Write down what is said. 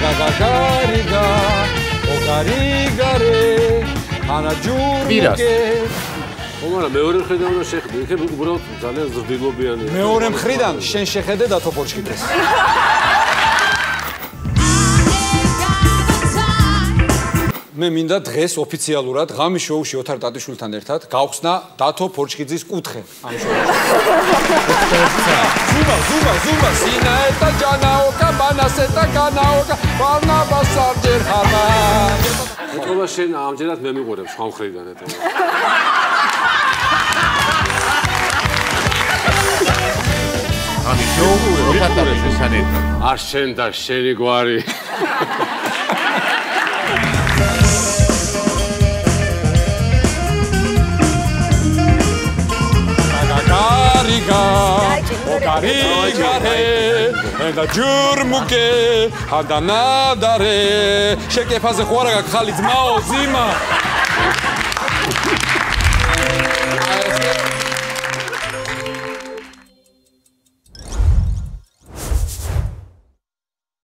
გაგარიგა ოგარიგარე ანა ჯურმუკე ომარა მეორე მხრიდან უნდა შეხედე, იქნებ უბრალოდ ძალიან ზრდილობიანი. მეორე მხრიდან შენ შეხედე დათო პორჩკიდეს. მე მინდა დღეს ოფიციალურად ღამის შოუში ოთარ ტატიშვილთან ერთად გავხსნა დათო ფორჩკიძის კუთხე ამ შოუში. ზუმა, ზუმა, ზუმა, სინა ეტა ჯანაო კაბანას ეტა კანაო კაბანა ბასარჯერ ხამა. ეთქობა შენ ამჯერად მე მიყურებ სხვა მხრიდან ეთქობა. ამი შოუ ტატიშვილთან ერთად. არ შენ და შენი გვარი. გარიგა გარიგარე და ჯურმუკე ჰადანადარე შეკეფაზე ხო არა გაქ ხალი ძმაო ზიმა